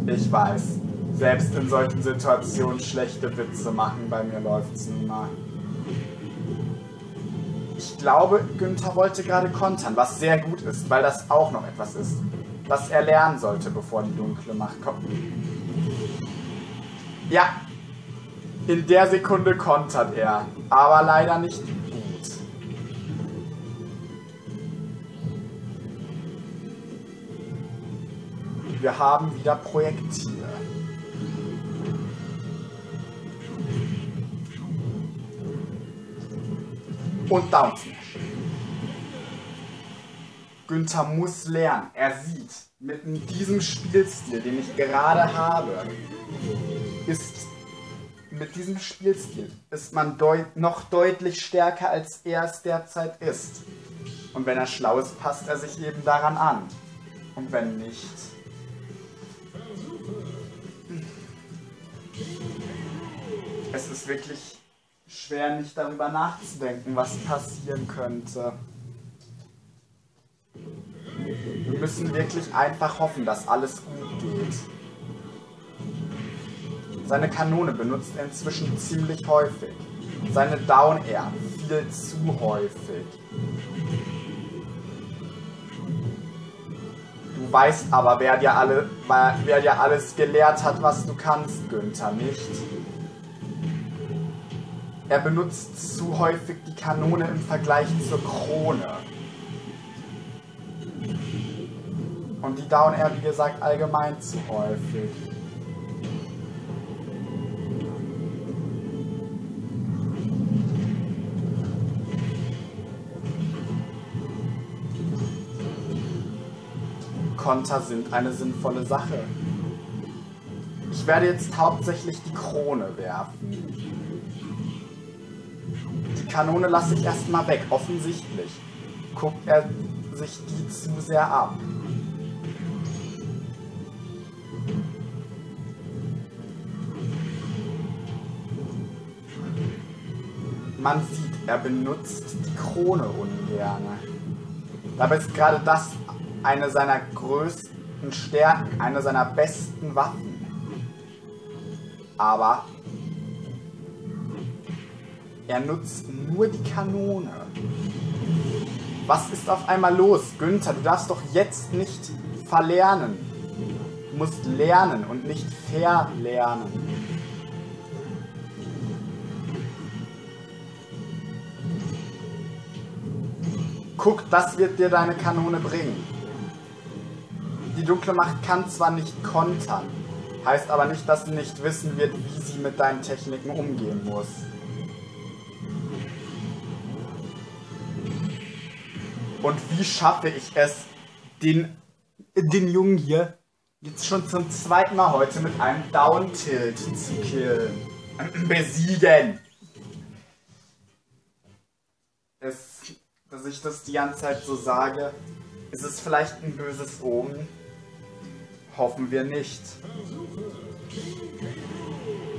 Ich weiß, selbst in solchen Situationen schlechte Witze machen, bei mir läuft es nun mal. Ich glaube, Günther wollte gerade kontern, was sehr gut ist, weil das auch noch etwas ist, was er lernen sollte, bevor die dunkle Macht kommt. Ja, in der Sekunde kontert er, aber leider nicht gut. Wir haben wieder Projektile. Und Smash. Günther muss lernen. Er sieht, mit diesem Spielstil, den ich gerade habe, ist mit diesem Spielstil ist man deut noch deutlich stärker, als er es derzeit ist. Und wenn er schlau ist, passt er sich eben daran an. Und wenn nicht... Es ist wirklich schwer, nicht darüber nachzudenken, was passieren könnte. Wir müssen wirklich einfach hoffen, dass alles gut geht. Seine Kanone benutzt er inzwischen ziemlich häufig. Seine Down Air viel zu häufig. Du weißt aber, wer dir, alle, wer dir alles gelehrt hat, was du kannst, Günther, nicht? Er benutzt zu häufig die Kanone im Vergleich zur Krone. Und die Down Air, wie gesagt, allgemein zu häufig. Konter sind eine sinnvolle Sache. Ich werde jetzt hauptsächlich die Krone werfen. Kanone lasse ich erstmal weg, offensichtlich. Guckt er sich die zu sehr ab. Man sieht, er benutzt die Krone ungern. Dabei ist gerade das eine seiner größten Stärken, eine seiner besten Waffen. Aber er nutzt nur die Kanone. Was ist auf einmal los? Günther, du darfst doch jetzt nicht verlernen. Du musst lernen und nicht verlernen. Guck, das wird dir deine Kanone bringen. Die dunkle Macht kann zwar nicht kontern, heißt aber nicht, dass sie nicht wissen wird, wie sie mit deinen Techniken umgehen muss. Und wie schaffe ich es, den, den Jungen hier jetzt schon zum zweiten Mal heute mit einem Down-Tilt zu killen? Besiegen! Es, dass ich das die ganze Zeit so sage, ist es vielleicht ein böses Omen? Hoffen wir nicht.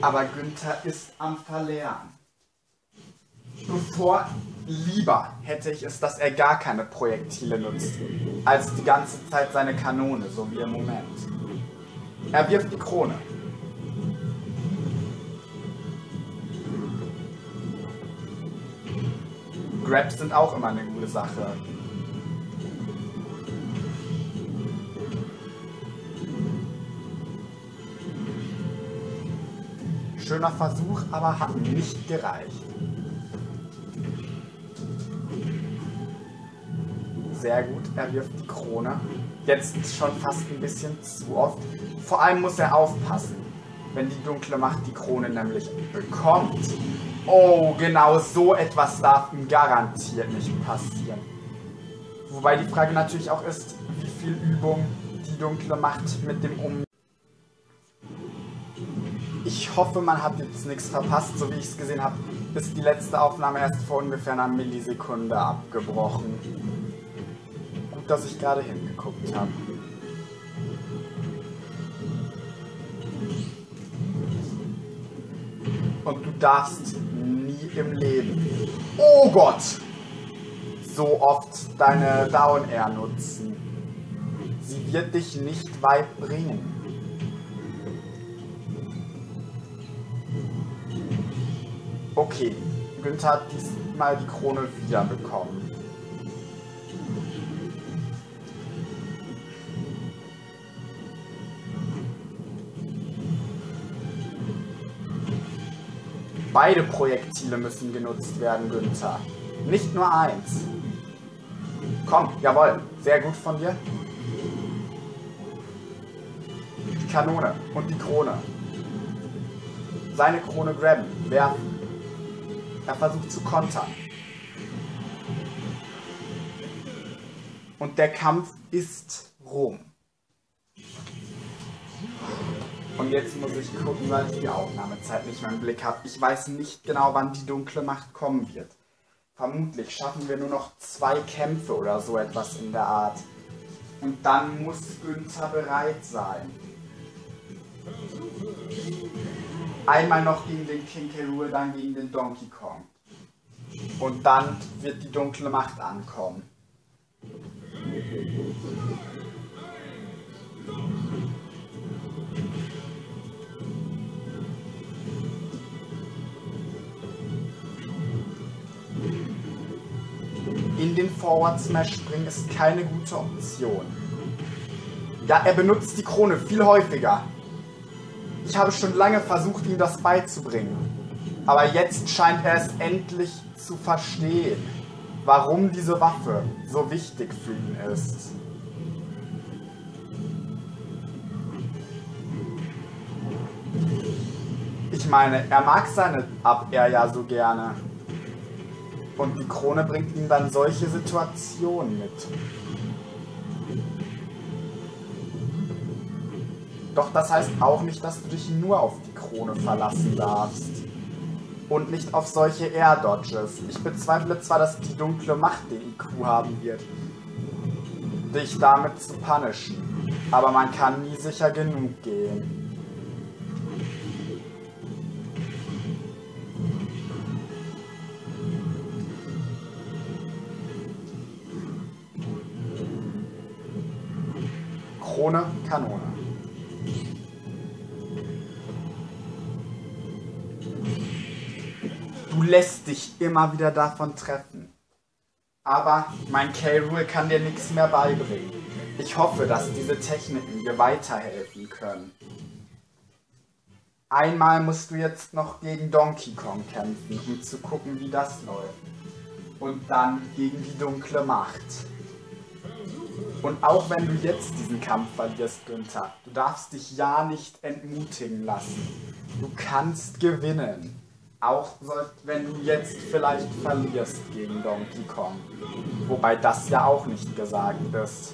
Aber Günther ist am Verlernen. Bevor lieber hätte ich es, dass er gar keine Projektile nutzt, als die ganze Zeit seine Kanone, so wie im Moment. Er wirft die Krone. Grabs sind auch immer eine gute Sache. Schöner Versuch, aber hat nicht gereicht. Sehr gut, er wirft die Krone. Jetzt schon fast ein bisschen zu oft. Vor allem muss er aufpassen, wenn die dunkle Macht die Krone nämlich bekommt. Oh, genau so etwas darf ihm garantiert nicht passieren. Wobei die Frage natürlich auch ist, wie viel Übung die dunkle Macht mit dem Umgang ich hoffe, man hat jetzt nichts verpasst. So wie ich es gesehen habe, ist die letzte Aufnahme erst vor ungefähr einer Millisekunde abgebrochen. Dass ich gerade hingeguckt habe. Und du darfst nie im Leben, oh Gott, so oft deine Down Air nutzen. Sie wird dich nicht weit bringen. Okay, Günther hat diesmal die Krone wieder Beide Projektile müssen genutzt werden, Günther. Nicht nur eins. Komm, jawohl. Sehr gut von dir. Die Kanone und die Krone. Seine Krone grabben, werfen. Er versucht zu kontern. Und der Kampf ist rum. Und jetzt muss ich gucken, weil ich die Aufnahmezeit nicht mehr im Blick habe. Ich weiß nicht genau, wann die dunkle Macht kommen wird. Vermutlich schaffen wir nur noch zwei Kämpfe oder so etwas in der Art. Und dann muss Günther bereit sein. Einmal noch gegen den King dann gegen den Donkey Kong. Und dann wird die dunkle Macht ankommen. Den Forward Smash bringen ist keine gute Option. Ja, er benutzt die Krone viel häufiger. Ich habe schon lange versucht, ihm das beizubringen. Aber jetzt scheint er es endlich zu verstehen, warum diese Waffe so wichtig für ihn ist. Ich meine, er mag seine Up-Air ja so gerne. Und die Krone bringt ihm dann solche Situationen mit. Doch das heißt auch nicht, dass du dich nur auf die Krone verlassen darfst. Und nicht auf solche Air Dodges. Ich bezweifle zwar, dass die dunkle Macht den IQ haben wird, dich damit zu punishen. Aber man kann nie sicher genug gehen. Krone, Kanone. Du lässt dich immer wieder davon treffen. Aber mein K-Rule kann dir nichts mehr beibringen. Ich hoffe, dass diese Techniken dir weiterhelfen können. Einmal musst du jetzt noch gegen Donkey Kong kämpfen, um zu gucken, wie das läuft. Und dann gegen die dunkle Macht. Und auch wenn du jetzt diesen Kampf verlierst, Günther, du darfst dich ja nicht entmutigen lassen. Du kannst gewinnen. Auch wenn du jetzt vielleicht verlierst gegen Donkey Kong. Wobei das ja auch nicht gesagt ist.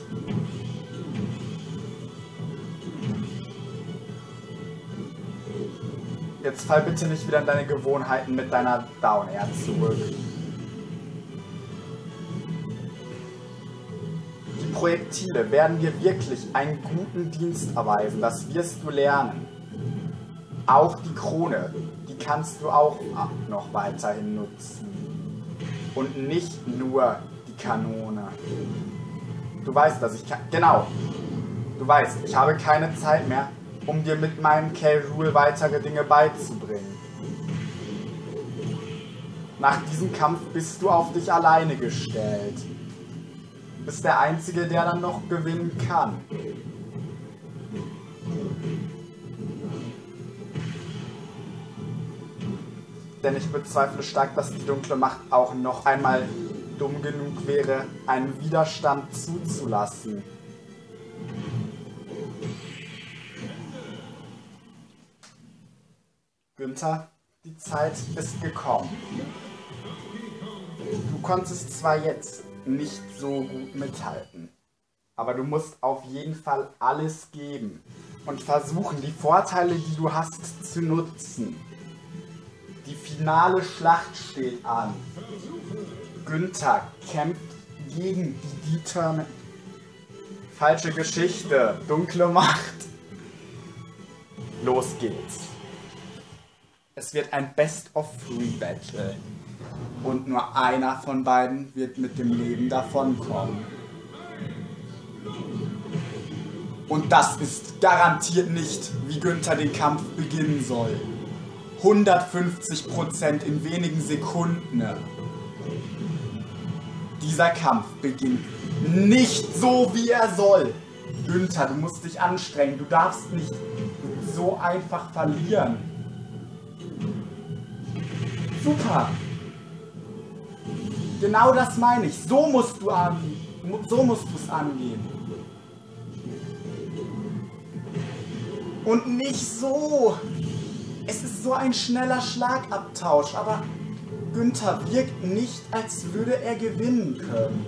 Jetzt fall bitte nicht wieder in deine Gewohnheiten mit deiner Down Air zurück. Projektile werden dir wirklich einen guten Dienst erweisen. Das wirst du lernen. Auch die Krone, die kannst du auch noch weiterhin nutzen. Und nicht nur die Kanone. Du weißt, dass ich. Genau. Du weißt, ich habe keine Zeit mehr, um dir mit meinem K-Rule weitere Dinge beizubringen. Nach diesem Kampf bist du auf dich alleine gestellt bist der Einzige, der dann noch gewinnen kann. Denn ich bezweifle stark, dass die dunkle Macht auch noch einmal dumm genug wäre, einen Widerstand zuzulassen. Günther, die Zeit ist gekommen. Du konntest zwar jetzt nicht so gut mithalten. Aber du musst auf jeden Fall alles geben und versuchen, die Vorteile, die du hast, zu nutzen. Die finale Schlacht steht an. Günther kämpft gegen die Dieter. Falsche Geschichte, dunkle Macht. Los geht's. Es wird ein Best-of-Three-Battle und nur einer von beiden wird mit dem Leben davonkommen. Und das ist garantiert nicht, wie Günther den Kampf beginnen soll. 150% in wenigen Sekunden. Dieser Kampf beginnt nicht so, wie er soll. Günther, du musst dich anstrengen. Du darfst nicht so einfach verlieren. Super. Genau das meine ich. So musst du angehen. So musst du es angehen. Und nicht so. Es ist so ein schneller Schlagabtausch, aber Günther wirkt nicht, als würde er gewinnen können.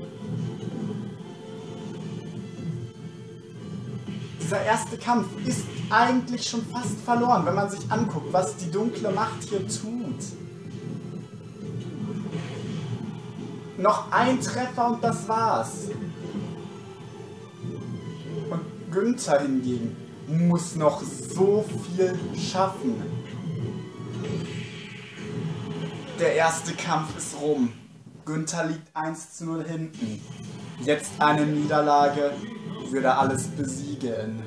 Dieser erste Kampf ist eigentlich schon fast verloren, wenn man sich anguckt, was die dunkle Macht hier tut. Noch ein Treffer und das war's. Und Günther hingegen muss noch so viel schaffen. Der erste Kampf ist rum. Günther liegt 1 zu 0 hinten. Jetzt eine Niederlage würde alles besiegen.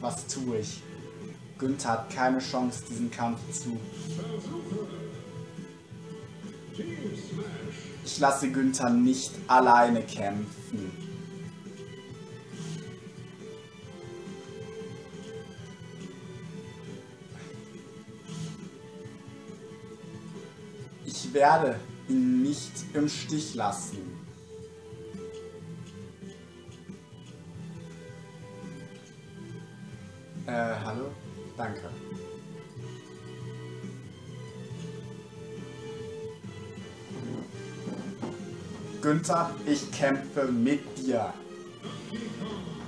Was tue ich? Günther hat keine Chance, diesen Kampf zu. Ich lasse Günther nicht alleine kämpfen. Ich werde ihn nicht im Stich lassen. Äh, hallo? Danke. Günther, ich kämpfe mit dir.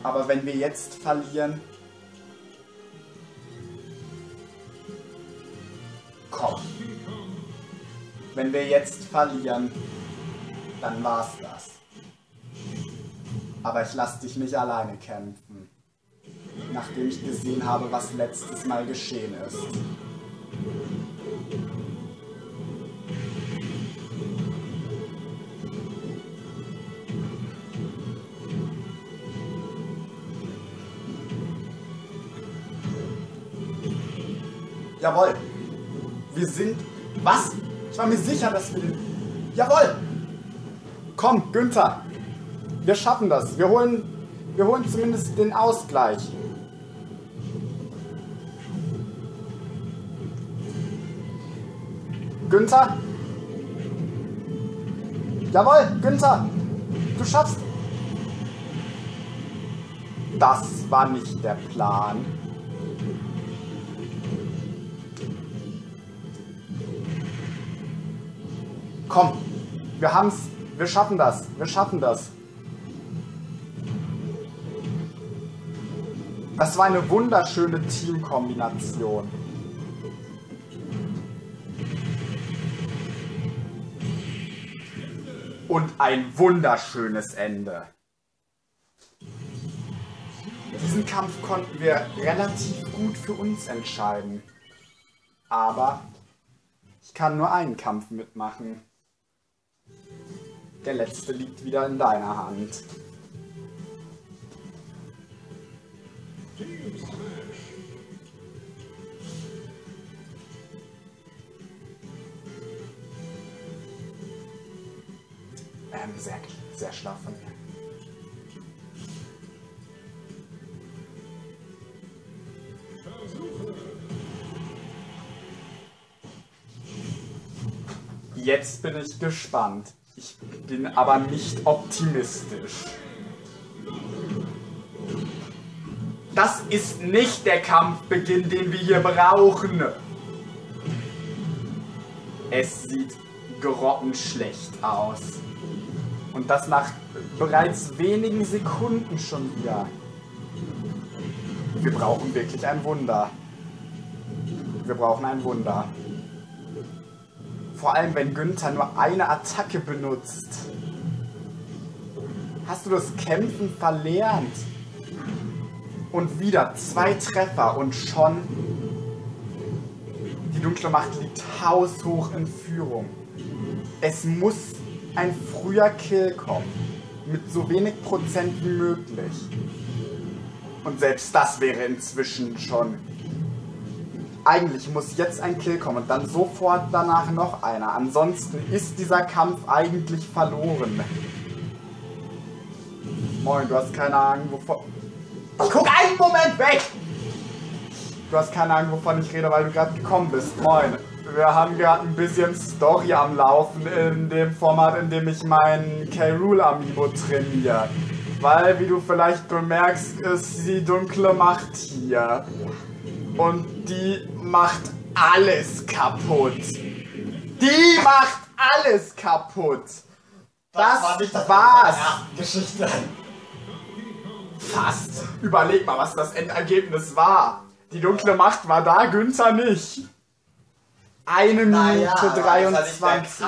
Aber wenn wir jetzt verlieren... Komm. Wenn wir jetzt verlieren, dann war's das. Aber ich lass dich nicht alleine kämpfen. Nachdem ich gesehen habe, was letztes Mal geschehen ist. Jawohl. Wir sind... Was? Ich war mir sicher, dass wir den... Jawohl. Komm, Günther. Wir schaffen das. Wir holen... Wir holen zumindest den Ausgleich. Günther? Jawohl, Günther! Du schaffst! Das war nicht der Plan. Komm, wir haben's. Wir schaffen das. Wir schaffen das. Das war eine wunderschöne Teamkombination. Und ein wunderschönes Ende. Diesen Kampf konnten wir relativ gut für uns entscheiden. Aber ich kann nur einen Kampf mitmachen. Der letzte liegt wieder in deiner Hand. Ähm, sehr, sehr schlau von mir. Jetzt bin ich gespannt. Ich bin aber nicht optimistisch. Das ist nicht der Kampfbeginn, den wir hier brauchen. Es sieht grottenschlecht aus. Und das nach bereits wenigen Sekunden schon wieder. Wir brauchen wirklich ein Wunder. Wir brauchen ein Wunder. Vor allem, wenn Günther nur eine Attacke benutzt. Hast du das Kämpfen verlernt? Und wieder zwei Treffer und schon die dunkle Macht liegt haushoch in Führung. Es muss ein früher Kill kommen. Mit so wenig Prozent wie möglich. Und selbst das wäre inzwischen schon eigentlich muss jetzt ein Kill kommen und dann sofort danach noch einer. Ansonsten ist dieser Kampf eigentlich verloren. Moin, du hast keine Ahnung, wovon... Ich guck einen Moment weg! Du hast keine Ahnung, wovon ich rede, weil du gerade gekommen bist. Moin. Wir haben gerade ein bisschen Story am Laufen in dem Format, in dem ich meinen K-Rule Amiibo trainiere. Weil, wie du vielleicht bemerkst, ist die dunkle Macht hier. Und die macht alles kaputt. Die macht alles kaputt. Das, das war nicht das war's. Geschichte. Fast. Überleg mal, was das Endergebnis war. Die dunkle Macht war da, Günther nicht. Eine Minute naja, 23.